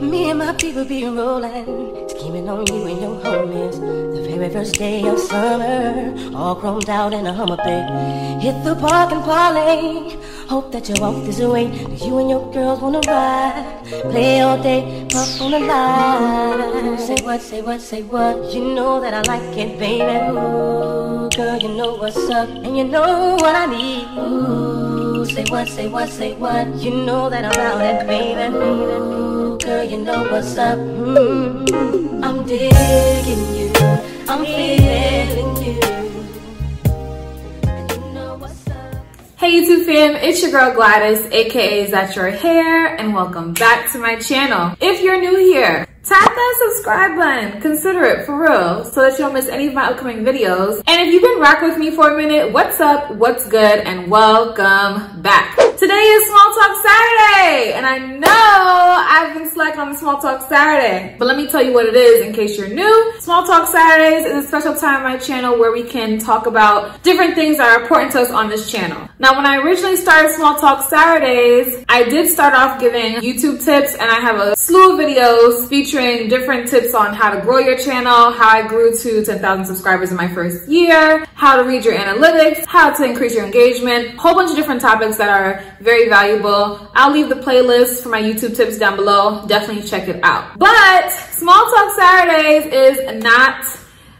Me and my people be rolling, scheming on you and your homies. The very first day of summer, all chromed out in a Hummer bay. Hit the park and parlay. Hope that you walk this way. You and your girls wanna ride, play all day, puff on the line. Say what, say what, say what. You know that I like it, baby. Ooh, girl, you know what's up, and you know what I need. Ooh, say what, say what, say what. You know that I'm out it, baby. Ooh, girl, you know what's up. Mm, I'm digging you. I'm feeling you. Hey YouTube fam, it's your girl Gwladys, aka Is That Your Hair, and welcome back to my channel. If you're new here, tap that subscribe button, consider it for real, so that you don't miss any of my upcoming videos. And if you've been rocking with me for a minute, what's up, what's good, and welcome back. Today is Small Talk Saturday, and I know I've been slacking on the Small Talk Saturday, but let me tell you what it is in case you're new. Small Talk Saturdays is a special time on my channel where we can talk about different things that are important to us on this channel. Now, when I originally started Small Talk Saturdays, I did start off giving YouTube tips, and I have a slew of videos featuring different tips on how to grow your channel, how I grew to 10,000 subscribers in my first year, how to read your analytics, how to increase your engagement, a whole bunch of different topics that are very valuable. I'll leave the playlist for my YouTube tips down below. Definitely check it out. But Small Talk Saturdays is not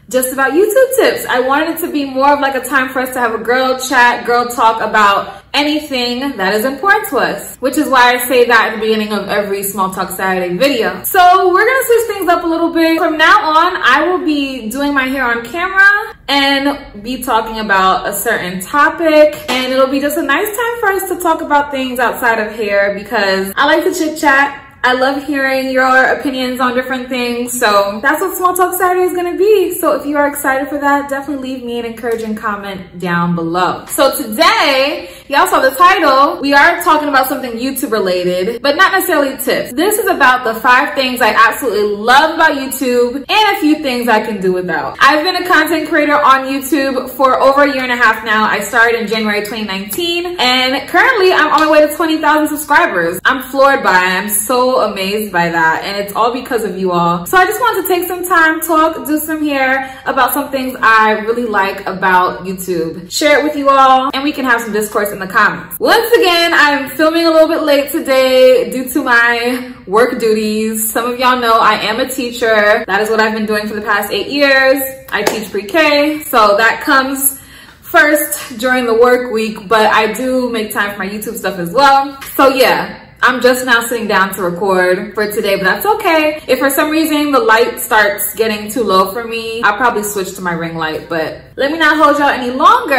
just about YouTube tips. I wanted it to be more of like a time for us to have a girl chat, girl talk about anything that is important to us, which is why I say that at the beginning of every Small Talk Saturday video. So we're gonna switch things up a little bit. From now on, I will be doing my hair on camera and be talking about a certain topic. And it'll be just a nice time for us to talk about things outside of hair because I like to chit chat. I love hearing your opinions on different things. So that's what Small Talk Saturday is gonna be. So if you are excited for that, definitely leave me an encouraging comment down below. So today, y'all saw the title. We are talking about something YouTube related, but not necessarily tips. This is about the five things I absolutely love about YouTube and a few things I can do without. I've been a content creator on YouTube for over a year and a half now. I started in January 2019 and currently I'm on my way to 20,000 subscribers. I'm floored by it. I'm so amazed by that and it's all because of you all. So I just wanted to take some time, talk, do some here about some things I really like about YouTube. Share it with you all and we can have some discourse in the comments. Once again, I'm filming a little bit late today due to my work duties. Some of y'all know I am a teacher. That is what I've been doing for the past eight years. I teach pre-K, so that comes first during the work week, but I do make time for my YouTube stuff as well. So yeah, I'm just now sitting down to record for today, but that's okay. If for some reason the light starts getting too low for me, I'll probably switch to my ring light, but let me not hold y'all any longer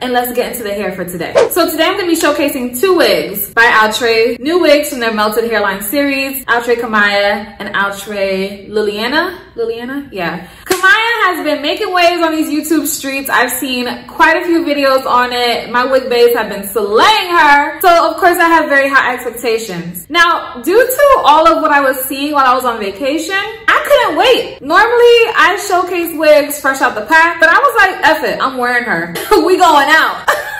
and let's get into the hair for today. So today I'm gonna be showcasing two wigs by Outre, new wigs from their Melted Hairline series, Outre Kamaya and Outre Lilyana, Lilyana, yeah. Kamaya has been making waves on these YouTube streets. I've seen quite a few videos on it. My wig babes have been slaying her. So of course I have very high expectations. Now, due to all of what I was seeing while I was on vacation, I couldn't wait. Normally I showcase wigs fresh out the pack, but I was like, F it, I'm wearing her. we going out.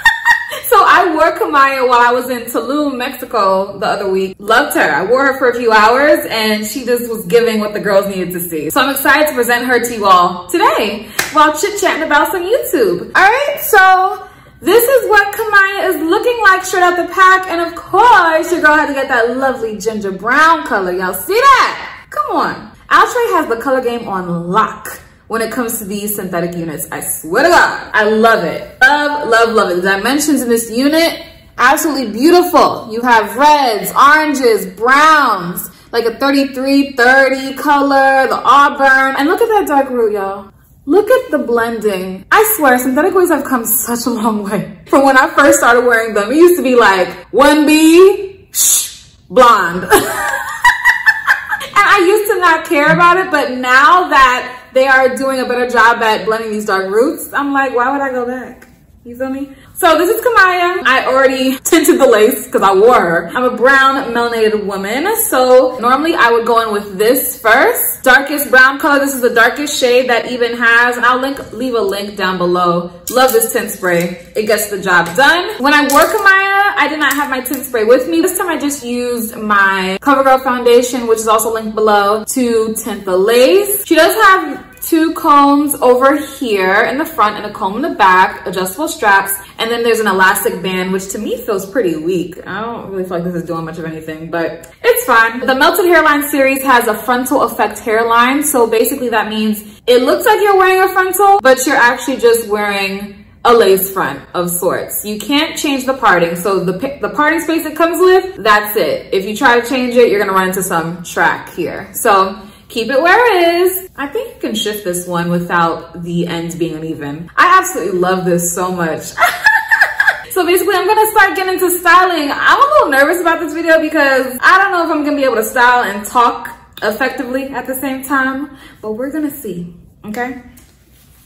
So I wore Kamaya while I was in Tulum, Mexico the other week. Loved her. I wore her for a few hours and she just was giving what the girls needed to see. So I'm excited to present her to you all today while chit-chatting about some YouTube. All right, so this is what Kamaya is looking like straight out the pack. And of course, your girl had to get that lovely ginger brown color. Y'all see that? Come on. Outre has the color game on lock when it comes to these synthetic units. I swear to God, I love it. Love, love, love it. The dimensions in this unit, absolutely beautiful. You have reds, oranges, browns, like a 3330 color, the auburn. And look at that dark root, y'all. Look at the blending. I swear, synthetic wigs have come such a long way. From when I first started wearing them, it used to be like 1B, shh, blonde. and I used to not care about it, but now that they are doing a better job at blending these dark roots. I'm like, why would I go back? You feel me? So this is Kamaya. I already tinted the lace because I wore her. I'm a brown melanated woman. So normally I would go in with this first. Darkest brown color. This is the darkest shade that even has. And I'll link, leave a link down below. Love this tint spray. It gets the job done. When I wore Kamaya, I did not have my tint spray with me. This time I just used my CoverGirl foundation, which is also linked below, to tint the lace. She does have two combs over here in the front and a comb in the back, adjustable straps, and then there's an elastic band, which to me feels pretty weak. I don't really feel like this is doing much of anything, but it's fine. The Melted Hairline series has a frontal effect hairline, so basically that means it looks like you're wearing a frontal, but you're actually just wearing a lace front of sorts. You can't change the parting. So the, the parting space it comes with, that's it. If you try to change it, you're gonna run into some track here. So keep it where it is. I think you can shift this one without the ends being uneven. I absolutely love this so much. so basically I'm gonna start getting into styling. I'm a little nervous about this video because I don't know if I'm gonna be able to style and talk effectively at the same time, but we're gonna see, okay?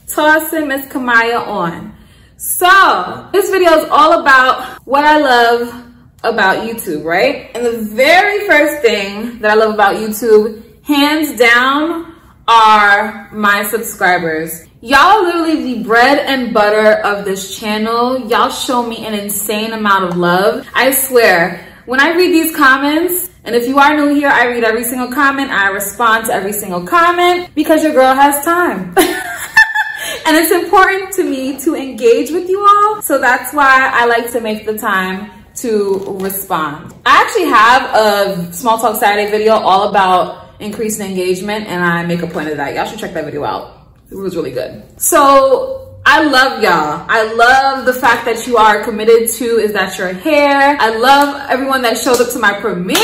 Tossing Miss Kamaya on. So this video is all about what I love about YouTube, right? And the very first thing that I love about YouTube hands down, are my subscribers. Y'all literally the bread and butter of this channel. Y'all show me an insane amount of love. I swear, when I read these comments, and if you are new here, I read every single comment. I respond to every single comment because your girl has time. and it's important to me to engage with you all. So that's why I like to make the time to respond. I actually have a Small Talk Saturday video all about increase in engagement and I make a point of that. Y'all should check that video out. It was really good. So I love y'all. I love the fact that you are committed to Is That Your Hair. I love everyone that showed up to my premieres.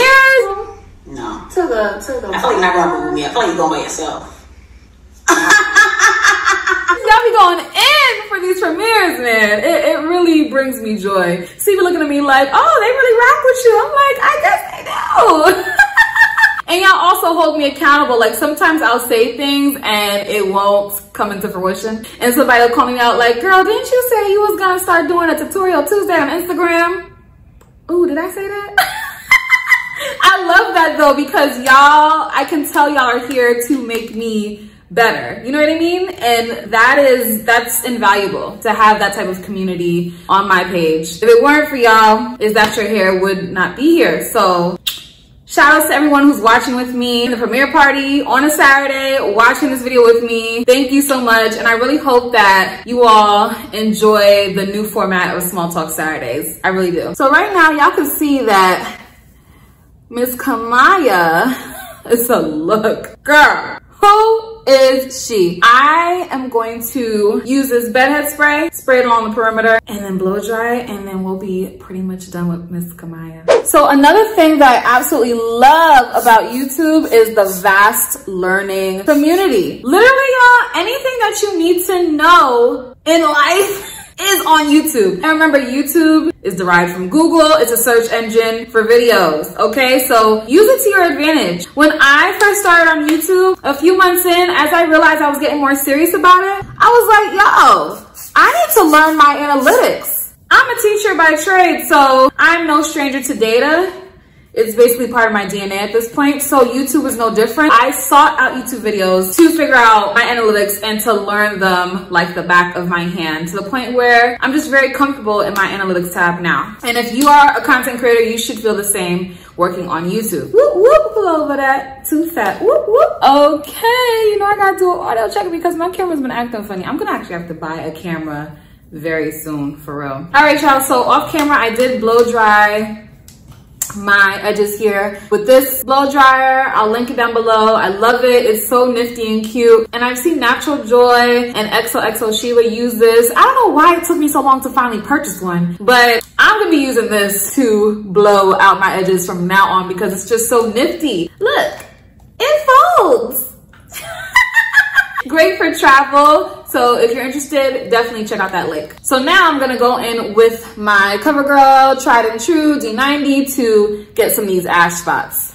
No. To the, to the. I feel like you're not going with me. I feel like you're going by yourself. Y'all be going in for these premieres, man. It, it really brings me joy. See me looking at me like, oh, they really rock with you. I'm like, I guess they do. And y'all also hold me accountable. Like sometimes I'll say things and it won't come into fruition. And somebody will call me out like, girl, didn't you say you was gonna start doing a tutorial Tuesday on Instagram? Ooh, did I say that? I love that though because y'all, I can tell y'all are here to make me better. You know what I mean? And that is, that's invaluable to have that type of community on my page. If it weren't for y'all, Is That Your Hair would not be here. So Shout out to everyone who's watching with me in the premiere party on a Saturday, watching this video with me. Thank you so much. And I really hope that you all enjoy the new format of Small Talk Saturdays. I really do. So right now, y'all can see that Miss Kamaya is a look. Girl, who is she? I am going to use this bedhead spray, spray it along the perimeter, and then blow dry, and then we'll be pretty much done with Miss Kamaya. So another thing that I absolutely love about YouTube is the vast learning community. Literally, y'all, anything that you need to know in life is on YouTube. And remember, YouTube is derived from Google. It's a search engine for videos, okay? So use it to your advantage. When I first started on YouTube, a few months in, as I realized I was getting more serious about it, I was like, yo, I need to learn my analytics. I'm a teacher by trade, so I'm no stranger to data. It's basically part of my DNA at this point. So YouTube is no different. I sought out YouTube videos to figure out my analytics and to learn them like the back of my hand to the point where I'm just very comfortable in my analytics tab now. And if you are a content creator, you should feel the same working on YouTube. Whoop, whoop, pull over that. Too fat. Whoop, whoop. Okay, you know I gotta do an audio check because my camera's been acting funny. I'm gonna actually have to buy a camera very soon, for real. All right, y'all, so off camera, I did blow dry my edges here with this blow dryer. I'll link it down below. I love it. It's so nifty and cute. And I've seen Natural Joy and XOXO Sheila use this. I don't know why it took me so long to finally purchase one, but I'm gonna be using this to blow out my edges from now on because it's just so nifty. Look, it folds. Great for travel. So if you're interested, definitely check out that link. So now I'm gonna go in with my CoverGirl Tried and True D90 to get some of these ash spots.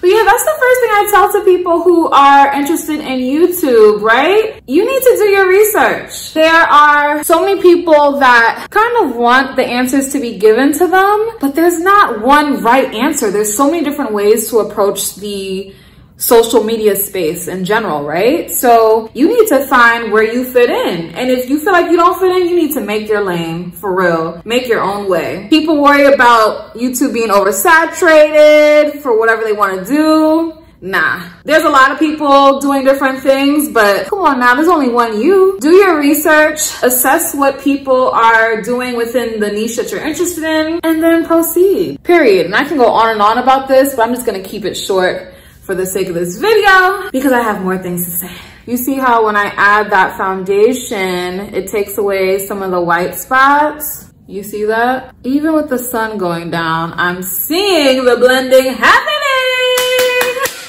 But yeah, that's the first thing I tell to people who are interested in YouTube, right? You need to do your research. There are so many people that kind of want the answers to be given to them, but there's not one right answer. There's so many different ways to approach the social media space in general, right? So you need to find where you fit in. And if you feel like you don't fit in, you need to make your lane for real. Make your own way. People worry about YouTube being oversaturated for whatever they want to do. Nah, there's a lot of people doing different things, but come on now, there's only one you. Do your research, assess what people are doing within the niche that you're interested in, and then proceed, period. And I can go on and on about this, but I'm just gonna keep it short for the sake of this video because I have more things to say. You see how when I add that foundation, it takes away some of the white spots? You see that? Even with the sun going down, I'm seeing the blending happening!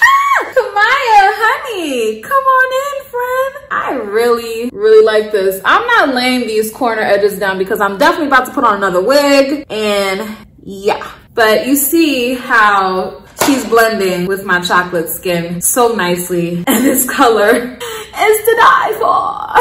Ah! Kamaya, honey, come on in, friend. I really, really like this. I'm not laying these corner edges down because I'm definitely about to put on another wig and yeah. But you see how she's blending with my chocolate skin so nicely. And this color is to die for.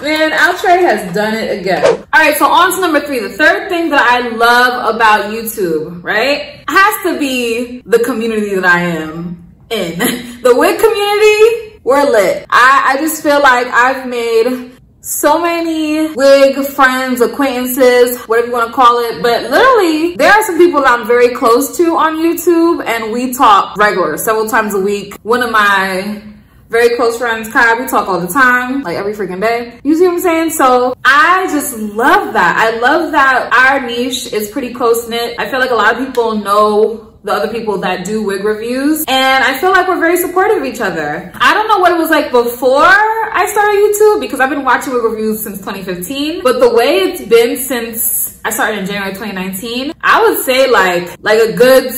Man, Outre has done it again. All right, so on to number three. The third thing that I love about YouTube, right, has to be the community that I am in. The wig community, we're lit. I, I just feel like I've made so many wig friends, acquaintances, whatever you want to call it. But literally, there are some people that I'm very close to on YouTube and we talk regular, several times a week. One of my very close friends, Kai, we talk all the time, like every freaking day. You see what I'm saying? So I just love that. I love that our niche is pretty close knit. I feel like a lot of people know the other people that do wig reviews. And I feel like we're very supportive of each other. I don't know what it was like before I started YouTube because I've been watching wig reviews since 2015. But the way it's been since I started in January 2019, I would say like, like a good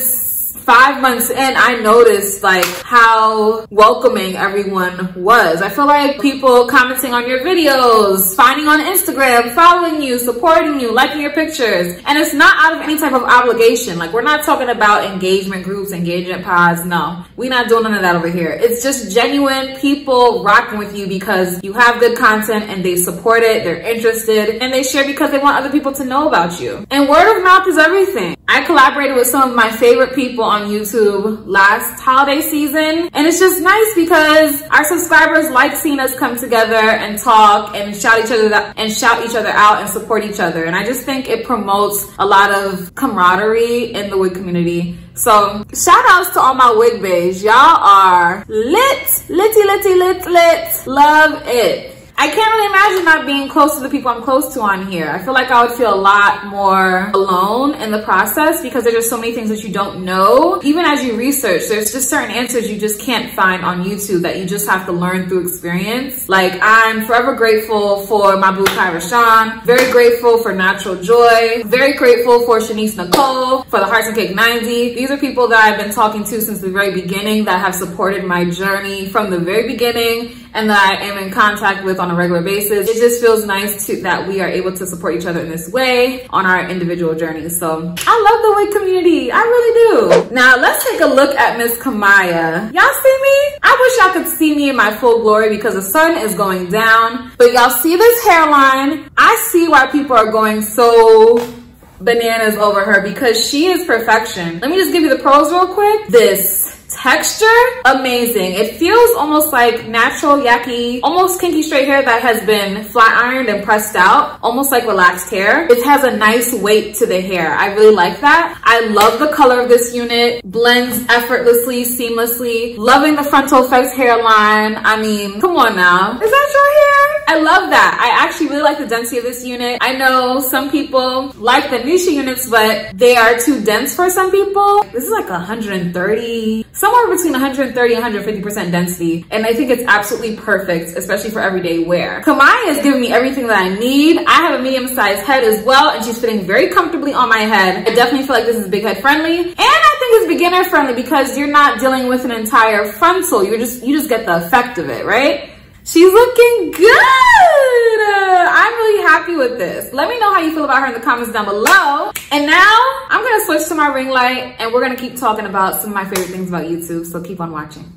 five months in, I noticed like how welcoming everyone was. I feel like people commenting on your videos, finding on Instagram, following you, supporting you, liking your pictures. And it's not out of any type of obligation. Like we're not talking about engagement groups, engagement pods. No, we're not doing none of that over here. It's just genuine people rocking with you because you have good content and they support it, they're interested, and they share because they want other people to know about you. And word of mouth is everything. I collaborated with some of my favorite people on YouTube last holiday season. And it's just nice because our subscribers like seeing us come together and talk and shout each other and shout each other out and support each other. And I just think it promotes a lot of camaraderie in the wig community. So shout outs to all my wig bays. Y'all are lit, litty, litty, lit, lit. Love it. I can't really imagine not being close to the people I'm close to on here. I feel like I would feel a lot more alone in the process because there's just so many things that you don't know. Even as you research, there's just certain answers you just can't find on YouTube that you just have to learn through experience. Like I'm forever grateful for my boo Kai Rashawn, very grateful for Natural Joy, very grateful for Shanice Nicole, for the Hearts and Cake 90. These are people that I've been talking to since the very beginning that have supported my journey from the very beginning and that I am in contact with on a regular basis. It just feels nice to that we are able to support each other in this way on our individual journeys. So I love the wig community. I really do. Now let's take a look at Miss Kamaya. Y'all see me? I wish y'all could see me in my full glory because the sun is going down. But y'all see this hairline? I see why people are going so bananas over her because she is perfection. Let me just give you the pros real quick. This texture amazing. It feels almost like natural yaki almost kinky straight hair that has been flat ironed and pressed out almost like relaxed hair. It has a nice weight to the hair. I really like that. I love the color of this unit. Blends effortlessly seamlessly. Loving the frontal effects hairline. I mean come on now. Is that your hair i love that i actually really like the density of this unit i know some people like the Nisha units but they are too dense for some people this is like 130 somewhere between 130 and 150% density. And I think it's absolutely perfect, especially for everyday wear. Kamaya is giving me everything that I need. I have a medium sized head as well, and she's fitting very comfortably on my head. I definitely feel like this is big head friendly. And I think it's beginner friendly because you're not dealing with an entire frontal. You're just, you just get the effect of it, right? She's looking good. I'm really happy with this. Let me know how you feel about her in the comments down below. And now I'm gonna switch to my ring light and we're gonna keep talking about some of my favorite things about YouTube. So keep on watching.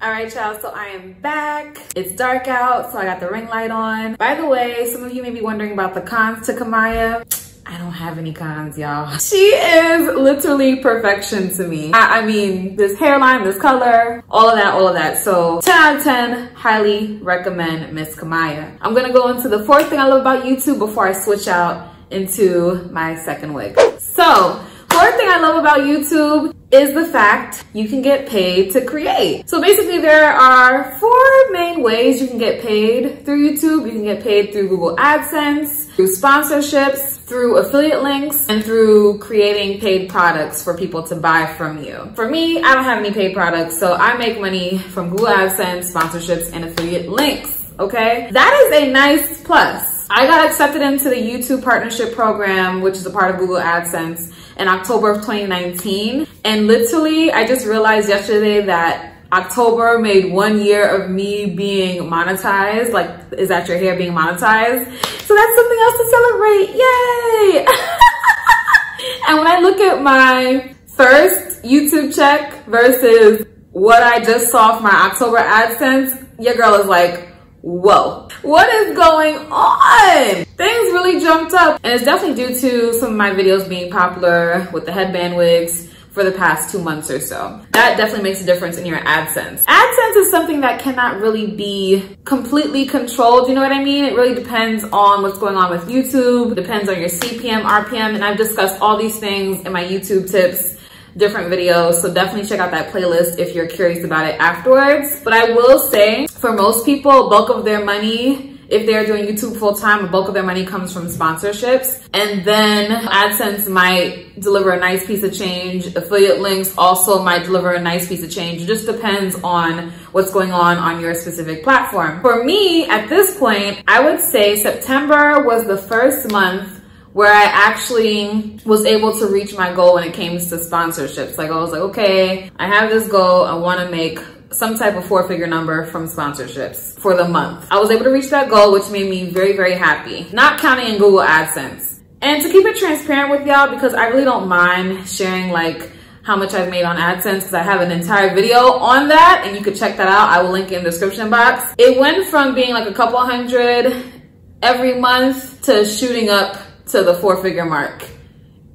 All right, y'all, so I am back. It's dark out, so I got the ring light on. By the way, some of you may be wondering about the cons to Kamaya. I don't have any cons, y'all. She is literally perfection to me. I, I, mean, this hairline, this color, all of that, all of that. So 10 out of 10, highly recommend Miss Kamaya. I'm gonna go into the fourth thing I love about YouTube before I switch out into my second wig. So Fourth thing I love about YouTube is the fact you can get paid to create. So basically there are four main ways you can get paid through YouTube. You can get paid through Google AdSense, through sponsorships, through affiliate links, and through creating paid products for people to buy from you. For me, I don't have any paid products, so I make money from Google AdSense, sponsorships, and affiliate links, okay? That is a nice plus. I got accepted into the YouTube partnership program, which is a part of Google AdSense in October of 2019. And literally, I just realized yesterday that October made one year of me being monetized. Like, is that your hair being monetized? So that's something else to celebrate. Yay! and when I look at my first YouTube check versus what I just saw for my October AdSense, your girl is like, whoa, what is going on? Things really jumped up and it's definitely due to some of my videos being popular with the headband wigs for the past two months or so. That definitely makes a difference in your AdSense. AdSense is something that cannot really be completely controlled, you know what I mean? It really depends on what's going on with YouTube, depends on your CPM, RPM, and I've discussed all these things in my YouTube tips different videos. So definitely check out that playlist if you're curious about it afterwards. But I will say for most people, bulk of their money if they're doing YouTube full time, a bulk of their money comes from sponsorships. And then AdSense might deliver a nice piece of change. Affiliate links also might deliver a nice piece of change. It just depends on what's going on on your specific platform. For me, at this point, I would say September was the first month where I actually was able to reach my goal when it came to sponsorships. Like I was like, okay, I have this goal. I want to make some type of four figure number from sponsorships for the month. I was able to reach that goal, which made me very, very happy. Not counting in Google AdSense. And to keep it transparent with y'all, because I really don't mind sharing like how much I've made on AdSense because I have an entire video on that and you can check that out. I will link in the description box. It went from being like a couple hundred every month to shooting up to the four figure mark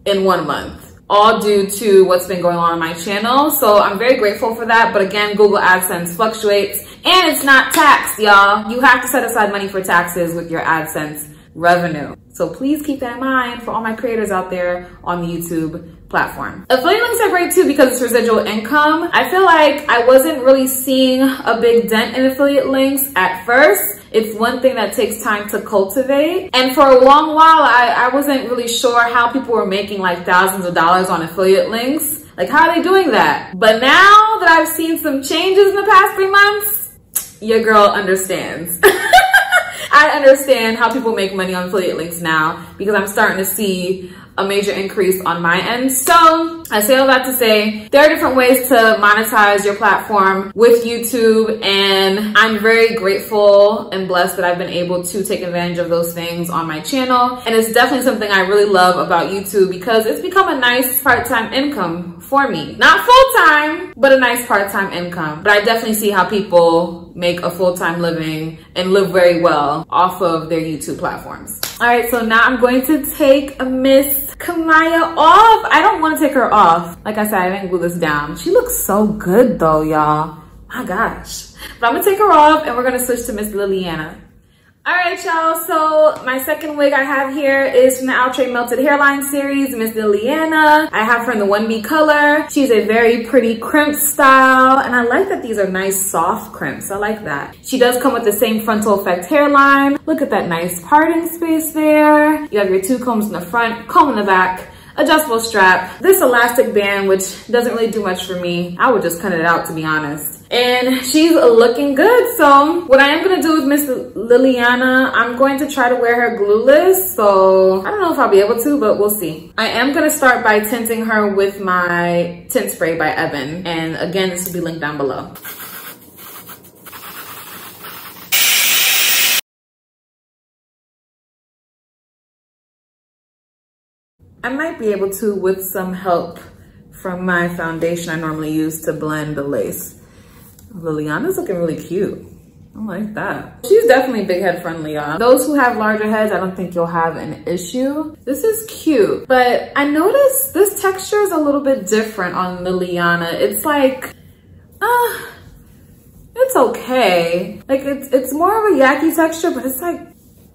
in one month, all due to what's been going on on my channel. So I'm very grateful for that. But again, Google AdSense fluctuates and it's not taxed, y'all. You have to set aside money for taxes with your AdSense revenue. So please keep that in mind for all my creators out there on the YouTube platform. Affiliate links are great too because it's residual income. I feel like I wasn't really seeing a big dent in affiliate links at first. It's one thing that takes time to cultivate. And for a long while, I, I wasn't really sure how people were making like thousands of dollars on affiliate links. Like, how are they doing that? But now that I've seen some changes in the past three months, your girl understands. I understand how people make money on affiliate links now because I'm starting to see a major increase on my end. So I say all that to say there are different ways to monetize your platform with YouTube and I'm very grateful and blessed that I've been able to take advantage of those things on my channel. And it's definitely something I really love about YouTube because it's become a nice part-time income for me. Not full-time, but a nice part-time income. But I definitely see how people make a full-time living and live very well off of their YouTube platforms. All right, so now I'm going to take a Miss Kamaya off. I don't want to take her off. Like I said, I didn't glue this down. She looks so good though, y'all. My gosh. But I'm gonna take her off and we're gonna switch to Miss Lilyana. All right, y'all. So my second wig I have here is from the Outre Melted Hairline series, Miss Lilyana. I have her in the 1B color. She's a very pretty crimp style. And I like that these are nice soft crimps. I like that. She does come with the same frontal effect hairline. Look at that nice parting space there. You have your two combs in the front, comb in the back adjustable strap, this elastic band, which doesn't really do much for me. I would just cut it out to be honest and she's looking good. So what I am gonna do with Miss Lilyana, I'm going to try to wear her glueless. So I don't know if I'll be able to, but we'll see. I am gonna start by tinting her with my tint spray by Ebin. And again, this will be linked down below. I might be able to with some help from my foundation I normally use to blend the lace. Lilyana's looking really cute. I like that. She's definitely big head friendly, y'all. Those who have larger heads, I don't think you'll have an issue. This is cute, but I noticed this texture is a little bit different on Lilyana. It's like, uh, it's okay. Like it's, it's more of a yaki texture, but it's like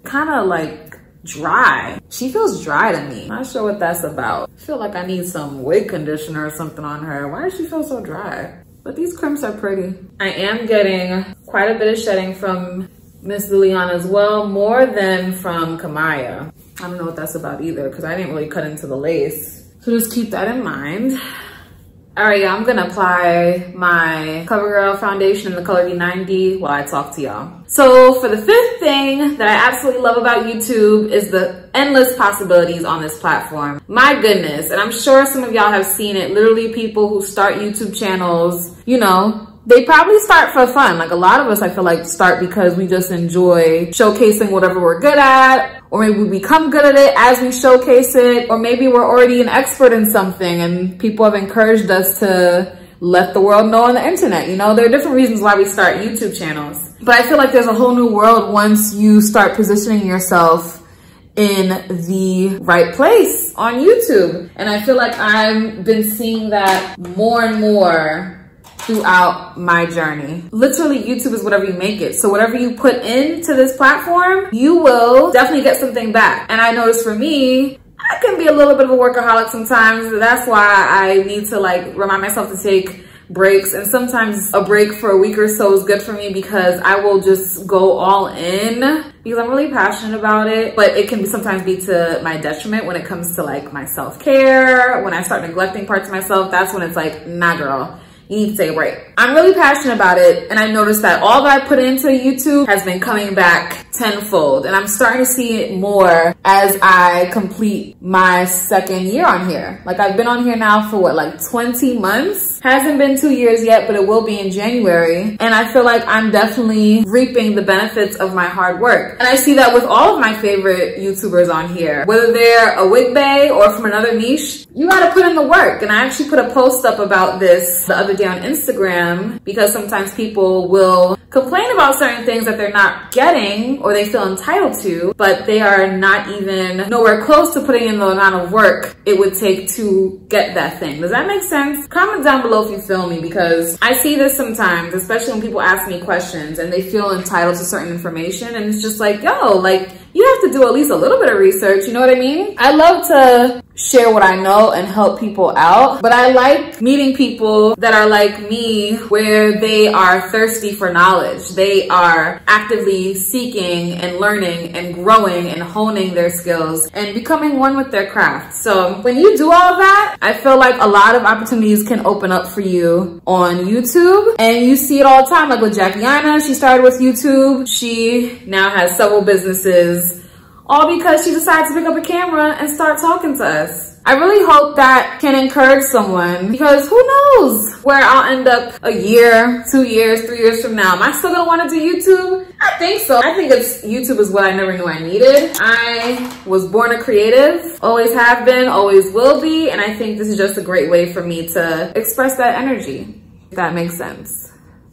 kind of like dry. She feels dry to me. Not sure what that's about. I feel like I need some wig conditioner or something on her. Why does she feel so dry? But these crimps are pretty. I am getting quite a bit of shedding from Miss Lilyana as well, more than from Kamaya. I don't know what that's about either because I didn't really cut into the lace. So just keep that in mind. All right, y'all, I'm gonna apply my CoverGirl foundation in the color V90 while I talk to y'all. So for the fifth thing that I absolutely love about YouTube is the endless possibilities on this platform. My goodness, and I'm sure some of y'all have seen it, literally people who start YouTube channels, you know, they probably start for fun. Like a lot of us, I feel like start because we just enjoy showcasing whatever we're good at, or maybe we become good at it as we showcase it, or maybe we're already an expert in something and people have encouraged us to let the world know on the internet. You know, there are different reasons why we start YouTube channels. But I feel like there's a whole new world once you start positioning yourself in the right place on YouTube. And I feel like I've been seeing that more and more throughout my journey. Literally, YouTube is whatever you make it. So whatever you put into this platform, you will definitely get something back. And I noticed for me, I can be a little bit of a workaholic sometimes. That's why I need to like remind myself to take breaks. And sometimes a break for a week or so is good for me because I will just go all in because I'm really passionate about it. But it can sometimes be to my detriment when it comes to like my self-care when I start neglecting parts of myself. That's when it's like nah girl you need to take a break. I'm really passionate about it and I noticed that all that I put into YouTube has been coming back tenfold and I'm starting to see it more as I complete my second year on here. Like I've been on here now for what, like 20 months? Hasn't been two years yet, but it will be in January. And I feel like I'm definitely reaping the benefits of my hard work. And I see that with all of my favorite YouTubers on here, whether they're a wig bay or from another niche, you gotta put in the work. And I actually put a post up about this the other day on Instagram because sometimes people will complain about certain things that they're not getting or they feel entitled to, but they are not even nowhere close to putting in the amount of work it would take to get that thing. Does that make sense? Comment down below if you feel me because I see this sometimes, especially when people ask me questions and they feel entitled to certain information and it's just like, yo, like you have to do at least a little bit of research, you know what I mean? I love to share what I know and help people out. But I like meeting people that are like me where they are thirsty for knowledge. They are actively seeking and learning and growing and honing their skills and becoming one with their craft. So when you do all that, I feel like a lot of opportunities can open up for you on YouTube and you see it all the time. Like with Jackie Aina, she started with YouTube. She now has several businesses all because she decided to pick up a camera and start talking to us. I really hope that can encourage someone because who knows where I'll end up a year, two years, three years from now. Am I still gonna wanna do YouTube? I think so. I think it's YouTube is what I never knew I needed. I was born a creative, always have been, always will be, and I think this is just a great way for me to express that energy, if that makes sense.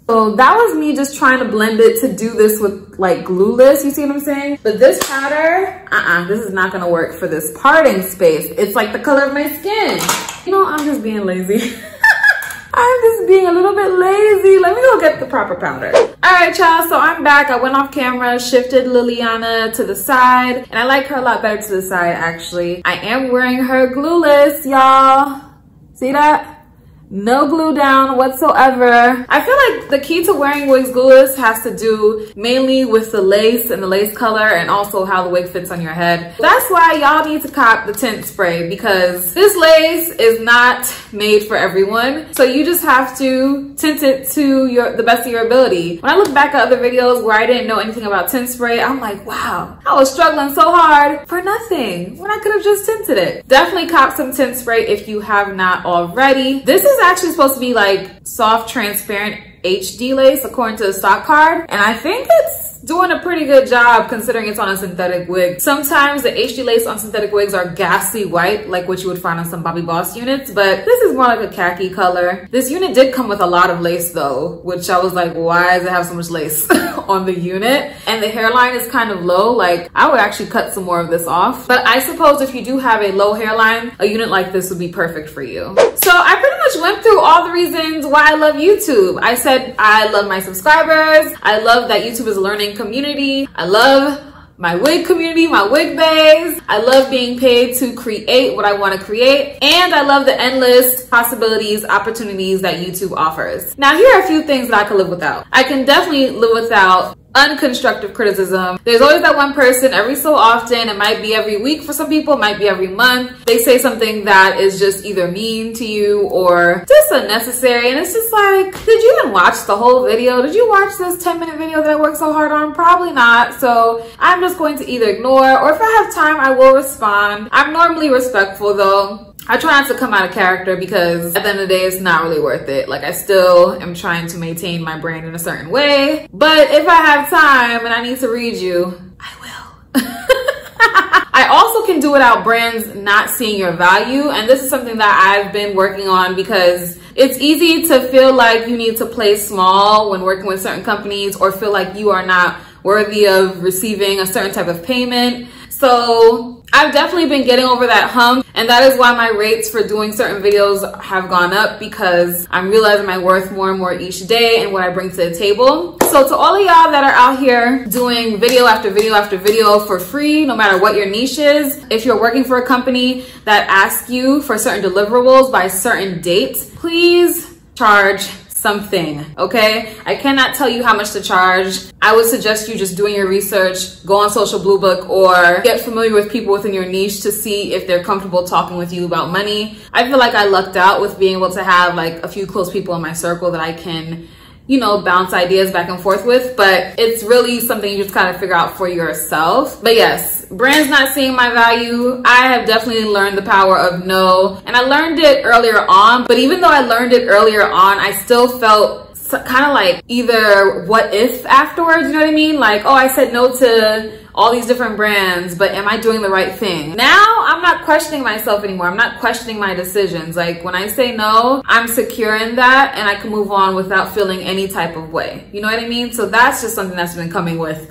So that was me just trying to blend it to do this with like glueless, you see what I'm saying? But this powder, uh-uh, this is not gonna work for this parting space. It's like the color of my skin. You know, I'm just being lazy. I'm just being a little bit lazy. Let me go get the proper powder. All right, y'all, so I'm back. I went off camera, shifted Lilyana to the side, and I like her a lot better to the side, actually. I am wearing her glueless, y'all. See that? No glue down whatsoever. I feel like the key to wearing wigs glueless has to do mainly with the lace and the lace color and also how the wig fits on your head. That's why y'all need to cop the tint spray because this lace is not made for everyone. So you just have to tint it to your the best of your ability. When I look back at other videos where I didn't know anything about tint spray, I'm like, wow, I was struggling so hard for nothing when I could have just tinted it. Definitely cop some tint spray if you have not already. This is actually supposed to be like soft, transparent HD lace according to the stock card. And I think it's doing a pretty good job considering it's on a synthetic wig. Sometimes the HD lace on synthetic wigs are ghastly white, like what you would find on some Bobbi Boss units, but this is more like a khaki color. This unit did come with a lot of lace though, which I was like, why does it have so much lace on the unit? And the hairline is kind of low, like I would actually cut some more of this off. But I suppose if you do have a low hairline, a unit like this would be perfect for you. So I pretty much went through all the reasons why I love YouTube. I said I love my subscribers. I love that YouTube is a learning community. I love my wig community, my wig bays. I love being paid to create what I want to create. And I love the endless possibilities, opportunities that YouTube offers. Now, here are a few things that I could live without. I can definitely live without unconstructive criticism. There's always that one person every so often, it might be every week for some people, it might be every month. They say something that is just either mean to you or just unnecessary. And it's just like, did you even watch the whole video? Did you watch this 10 minute video that I worked so hard on? Probably not. So I'm just going to either ignore or if I have time, I will respond. I'm normally respectful though. I try not to come out of character because at the end of the day, it's not really worth it. Like I still am trying to maintain my brand in a certain way. But if I have time and I need to read you, I will. I also can do without brands not seeing your value. And this is something that I've been working on because it's easy to feel like you need to play small when working with certain companies or feel like you are not worthy of receiving a certain type of payment. So I've definitely been getting over that hump and that is why my rates for doing certain videos have gone up because I'm realizing my worth more and more each day and what I bring to the table. So to all of y'all that are out here doing video after video after video for free, no matter what your niche is, if you're working for a company that asks you for certain deliverables by certain dates, please charge something, okay? I cannot tell you how much to charge. I would suggest you just doing your research, go on Social Blue Book or get familiar with people within your niche to see if they're comfortable talking with you about money. I feel like I lucked out with being able to have like a few close people in my circle that I can you know, bounce ideas back and forth with, but it's really something you just kind of figure out for yourself. But yes, brands not seeing my value. I have definitely learned the power of no, and I learned it earlier on, but even though I learned it earlier on, I still felt kind of like either what if afterwards, you know what I mean? Like, oh, I said no to all these different brands, but am I doing the right thing? Now I'm not questioning myself anymore. I'm not questioning my decisions. Like when I say no, I'm secure in that and I can move on without feeling any type of way. You know what I mean? So that's just something that's been coming with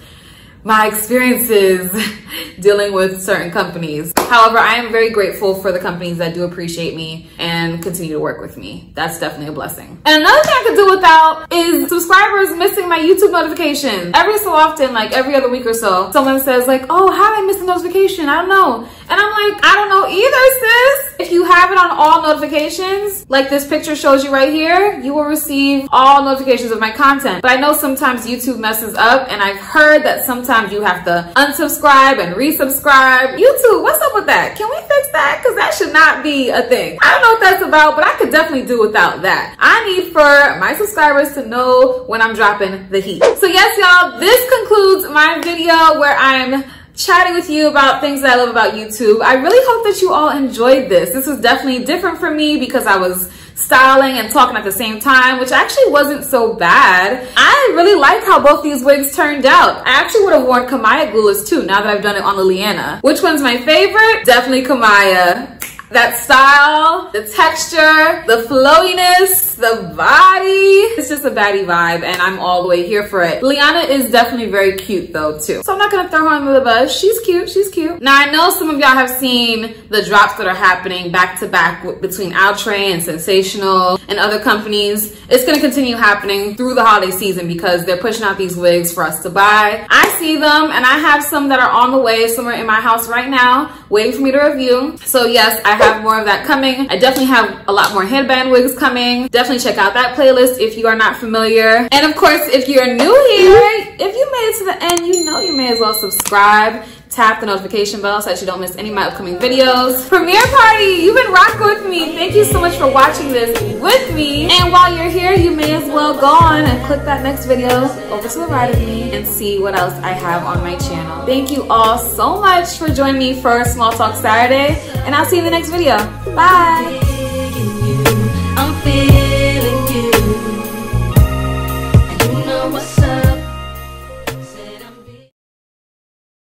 my experiences dealing with certain companies. However, I am very grateful for the companies that do appreciate me and continue to work with me. That's definitely a blessing. And another thing I could do without is subscribers missing my YouTube notifications. Every so often, like every other week or so, someone says like, oh, how did I miss a notification? I don't know. And I'm like, I don't know either, sis. If you have it on all notifications, like this picture shows you right here, you will receive all notifications of my content. But I know sometimes YouTube messes up and I've heard that sometimes you have to unsubscribe and resubscribe. YouTube, what's up with that? Can we fix that? Because that should not be a thing. I don't know what that's about, but I could definitely do without that. I need for my subscribers to know when I'm dropping the heat. So yes, y'all, this concludes my video where I'm chatting with you about things that I love about YouTube. I really hope that you all enjoyed this. This was definitely different for me because I was styling and talking at the same time, which actually wasn't so bad. I really like how both these wigs turned out. I actually would have worn Kamaya glueless too, now that I've done it on Lilyana. Which one's my favorite? Definitely Kamaya that style, the texture, the flowiness, the body. It's just a baddie vibe and I'm all the way here for it. Liana is definitely very cute though too. So I'm not gonna throw her under the bus. She's cute, she's cute. Now I know some of y'all have seen the drops that are happening back to back between Outre and Sensationnel and other companies. It's gonna continue happening through the holiday season because they're pushing out these wigs for us to buy. I see them and I have some that are on the way somewhere in my house right now waiting for me to review. So yes, I have more of that coming. I definitely have a lot more headband wigs coming. Definitely check out that playlist if you are not familiar. And of course, if you're new here, if you made it to the end, you know you may as well subscribe tap the notification bell so that you don't miss any of my upcoming videos. Premiere party, you've been rocking with me. Thank you so much for watching this with me. And while you're here, you may as well go on and click that next video over to the right of me and see what else I have on my channel. Thank you all so much for joining me for Small Talk Saturday, and I'll see you in the next video. Bye.